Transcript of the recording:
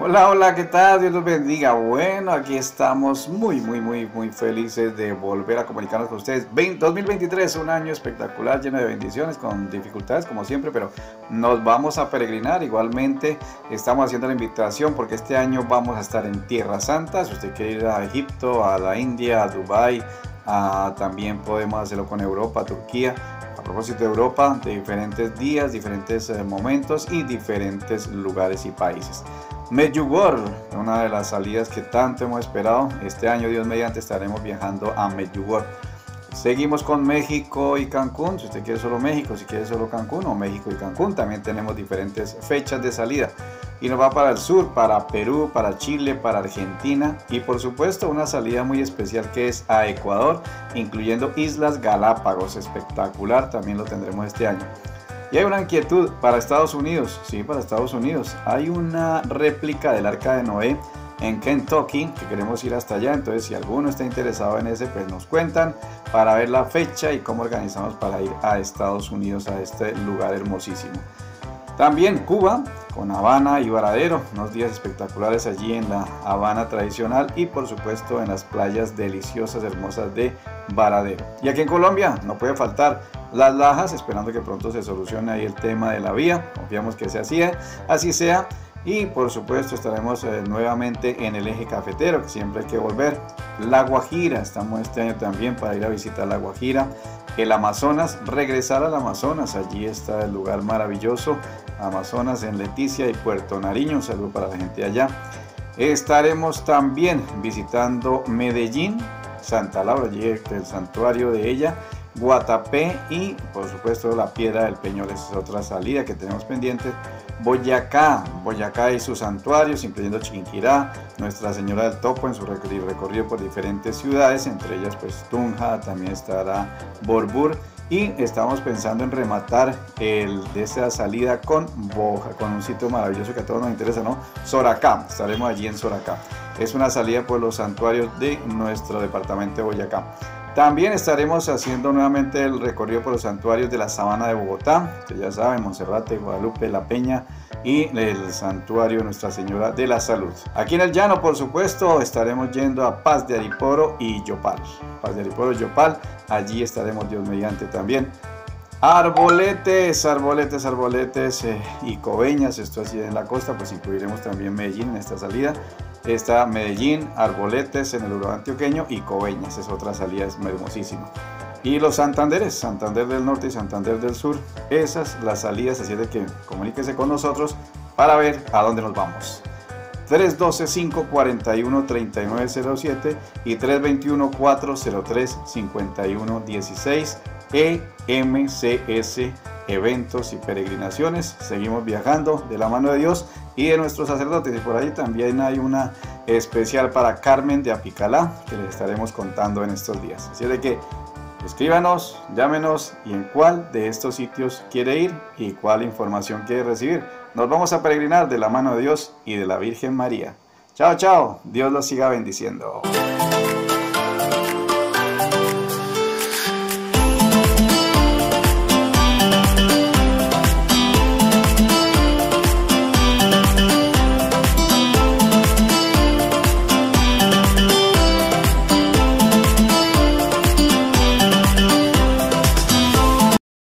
Hola, hola, ¿qué tal? Dios los bendiga. Bueno, aquí estamos muy, muy, muy, muy felices de volver a comunicarnos con ustedes. 2023, un año espectacular, lleno de bendiciones, con dificultades como siempre, pero nos vamos a peregrinar. Igualmente, estamos haciendo la invitación porque este año vamos a estar en Tierra Santa. Si usted quiere ir a Egipto, a la India, a Dubái, también podemos hacerlo con Europa, Turquía a propósito de Europa, de diferentes días, diferentes eh, momentos y diferentes lugares y países. Medjugorje, una de las salidas que tanto hemos esperado. Este año, Dios mediante, estaremos viajando a Medjugorje. Seguimos con México y Cancún. Si usted quiere solo México, si quiere solo Cancún o México y Cancún, también tenemos diferentes fechas de salida. Y nos va para el sur, para Perú, para Chile, para Argentina y por supuesto una salida muy especial que es a Ecuador, incluyendo Islas Galápagos. Espectacular, también lo tendremos este año. Y hay una inquietud para Estados Unidos, sí, para Estados Unidos. Hay una réplica del Arca de Noé en Kentucky, que queremos ir hasta allá. Entonces, si alguno está interesado en ese, pues nos cuentan para ver la fecha y cómo organizamos para ir a Estados Unidos, a este lugar hermosísimo. También Cuba, con Habana y Varadero, unos días espectaculares allí en la Habana tradicional y por supuesto en las playas deliciosas, hermosas de Varadero. Y aquí en Colombia no puede faltar las Lajas, esperando que pronto se solucione ahí el tema de la vía, confiamos que sea así, así sea. Y por supuesto estaremos eh, nuevamente en el eje cafetero, que siempre hay que volver. La Guajira, estamos este año también para ir a visitar La Guajira. El Amazonas, regresar al Amazonas, allí está el lugar maravilloso. Amazonas en Leticia y Puerto Nariño, un saludo para la gente allá. Estaremos también visitando Medellín, Santa Laura, allí el santuario de ella Guatapé y por supuesto la Piedra del Peñol, esa es otra salida que tenemos pendiente. Boyacá, Boyacá y sus santuarios, incluyendo Chiquinquirá, Nuestra Señora del Topo en su recorrido por diferentes ciudades, entre ellas pues Tunja, también estará Borbur y estamos pensando en rematar el de esa salida con Boja, con un sitio maravilloso que a todos nos interesa, ¿no? Soracá, estaremos allí en Soracá. Es una salida por los santuarios de nuestro departamento de Boyacá. También estaremos haciendo nuevamente el recorrido por los santuarios de la Sabana de Bogotá, que ya saben, Monserrate, Guadalupe, La Peña y el santuario Nuestra Señora de la Salud. Aquí en el llano, por supuesto, estaremos yendo a Paz de Ariporo y Yopal. Paz de Ariporo y Yopal, allí estaremos Dios mediante también. Arboletes, arboletes, arboletes eh, y coveñas, esto así en la costa, pues incluiremos también Medellín en esta salida. Está Medellín, Arboletes en el Uruguay antioqueño y Coveñas, es otra salida, es hermosísima. Y los Santanderes, Santander del Norte y Santander del Sur, esas las salidas, así de que comuníquese con nosotros para ver a dónde nos vamos. 312-541-3907 y 321-403-5116 EMCS Eventos y Peregrinaciones. Seguimos viajando de la mano de Dios y de nuestros sacerdotes. Y por ahí también hay una especial para Carmen de Apicalá que les estaremos contando en estos días. Así de que escríbanos, llámenos y en cuál de estos sitios quiere ir y cuál información quiere recibir. Nos vamos a peregrinar de la mano de Dios y de la Virgen María. Chao, chao. Dios los siga bendiciendo.